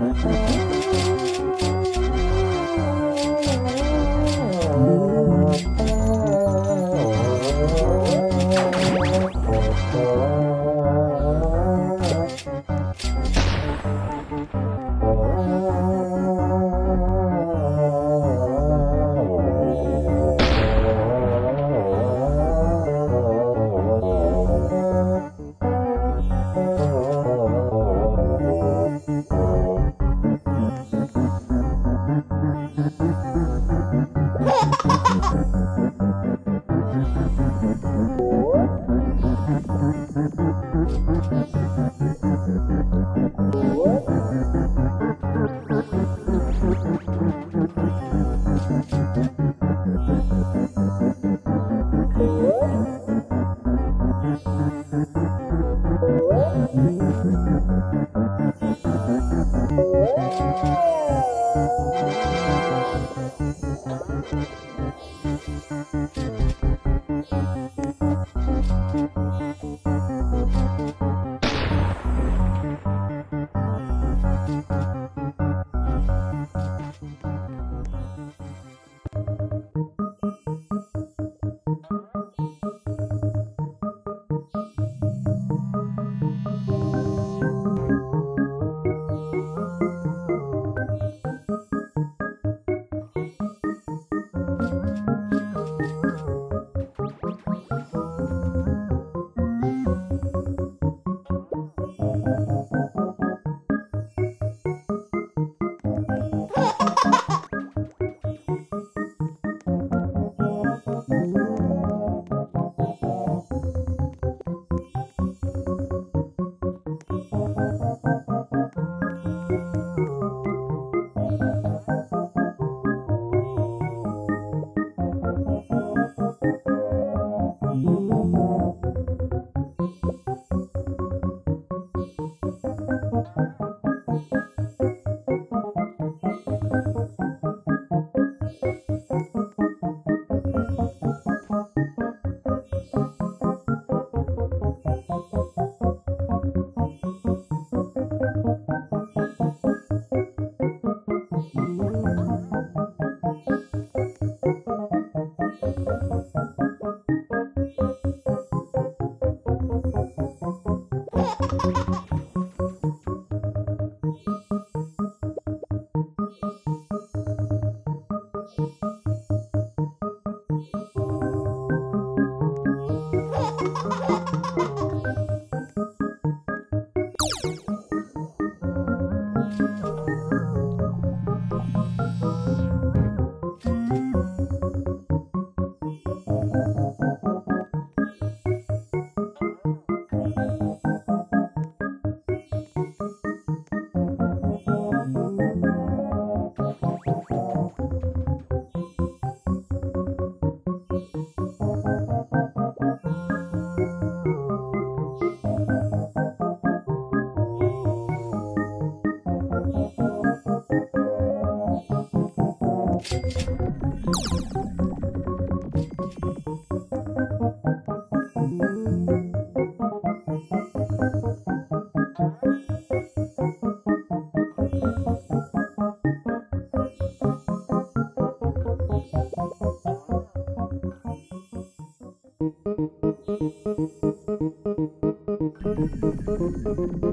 嗯。Thank you.